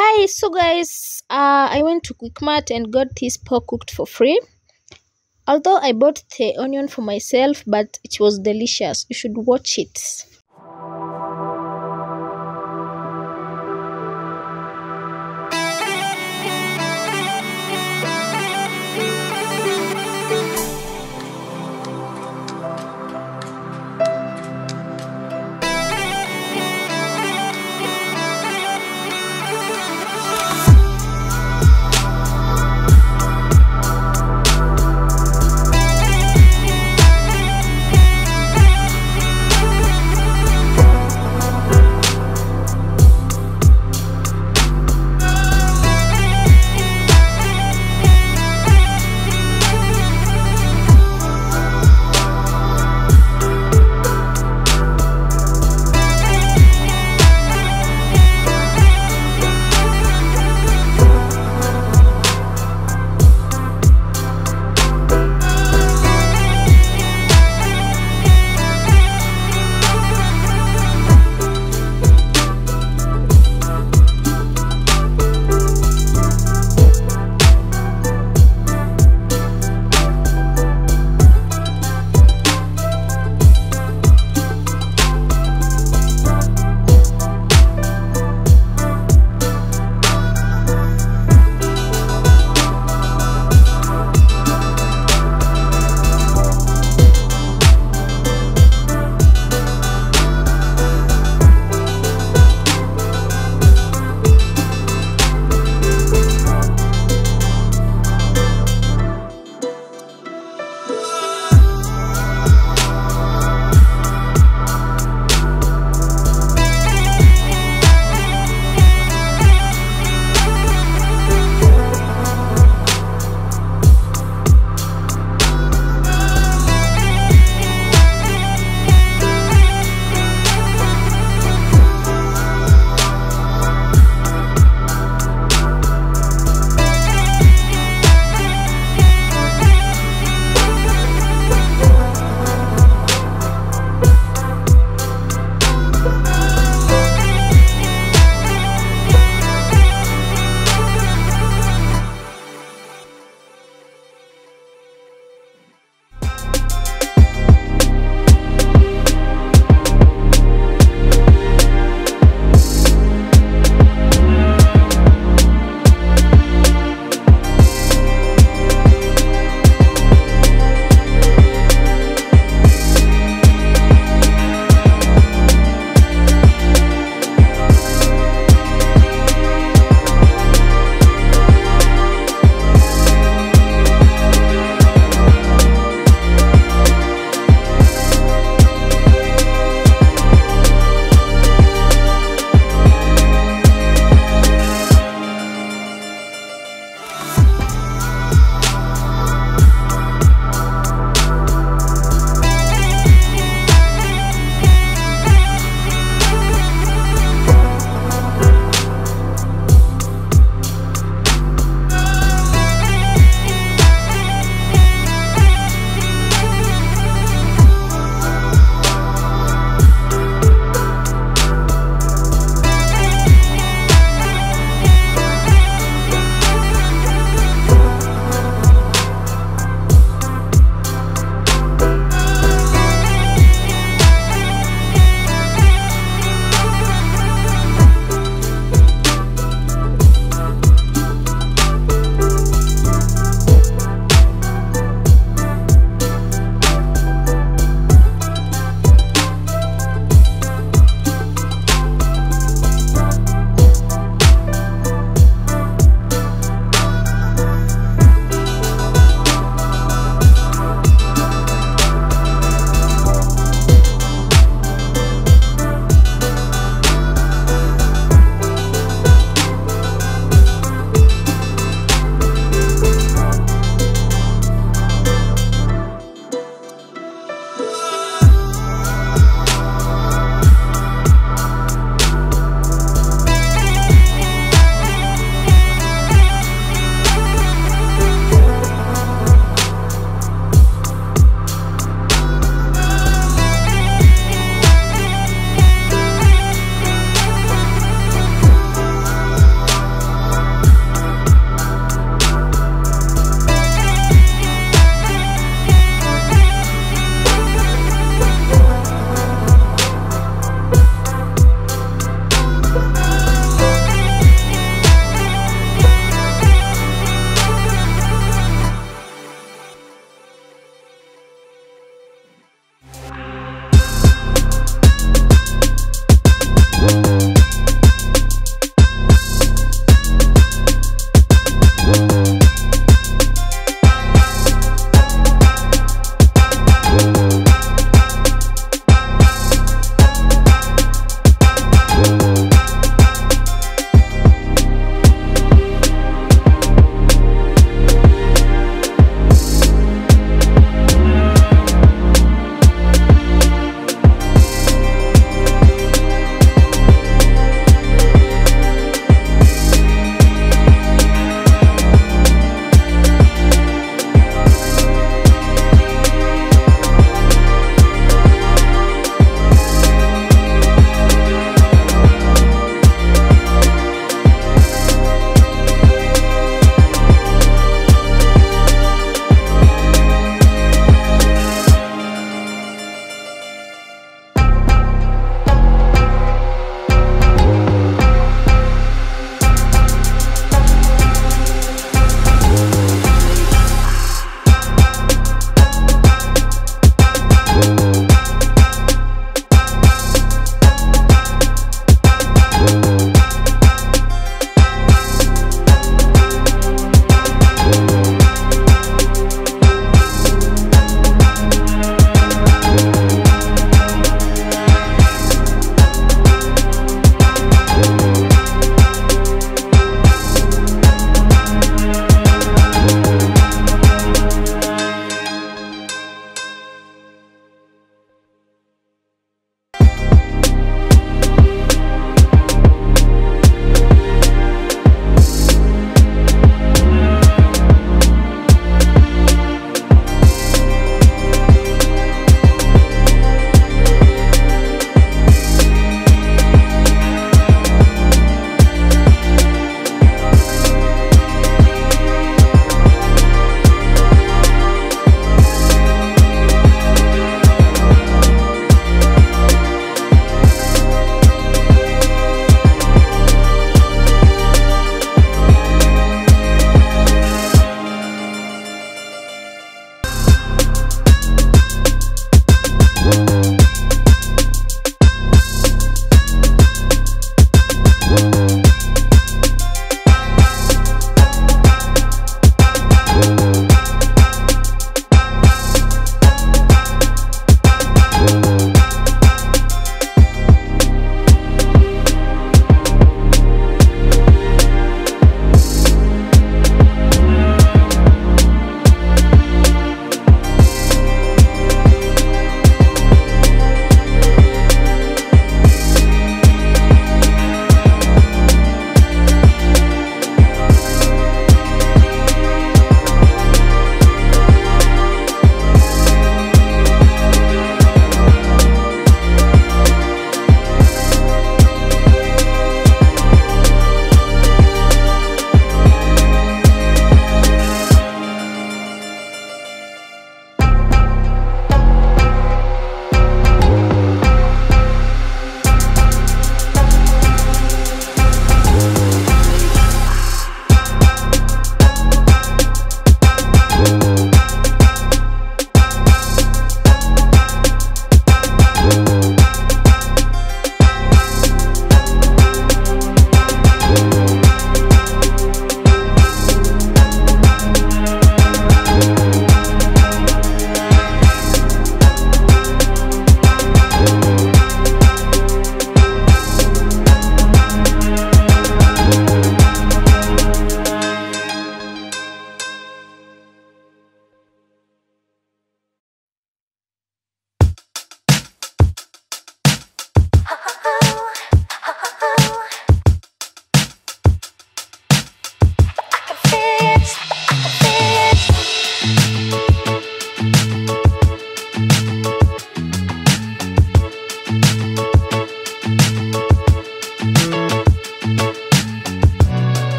Hi, so guys, uh, I went to Quickmart and got this pork cooked for free. Although I bought the onion for myself, but it was delicious. You should watch it.